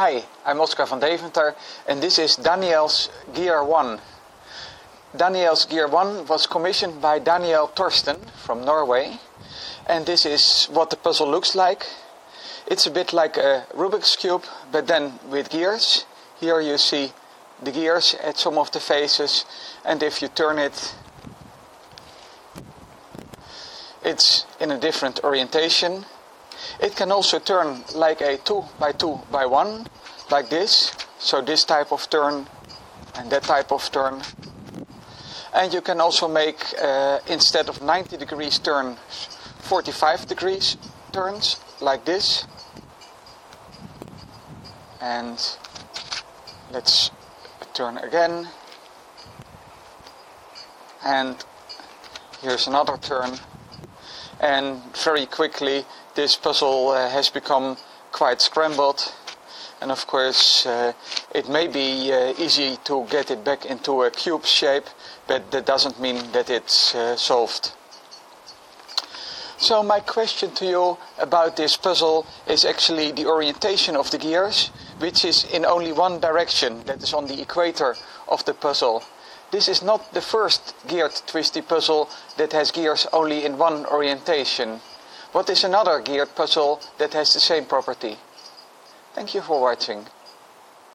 Hi, I'm Oskar van Deventer and this is Daniel's Gear 1. Daniel's Gear 1 was commissioned by Daniel Thorstensen from Norway and this is what the puzzle looks like. It's a bit like a Rubik's Cube but then with gears. Here you see the gears at some of the faces and if you turn it it's in a different orientation it can also turn like a 2 by 2 by 1, like this. So this type of turn and that type of turn. And you can also make, uh, instead of 90 degrees turn, 45 degrees turns, like this. And let's turn again. And here's another turn. And very quickly this puzzle uh, has become quite scrambled and of course uh, it may be uh, easy to get it back into a cube shape but that doesn't mean that it's uh, solved. So my question to you about this puzzle is actually the orientation of the gears which is in only one direction that is on the equator of the puzzle. This is not the first geared twisty puzzle that has gears only in one orientation. What is another geared puzzle that has the same property? Thank you for watching.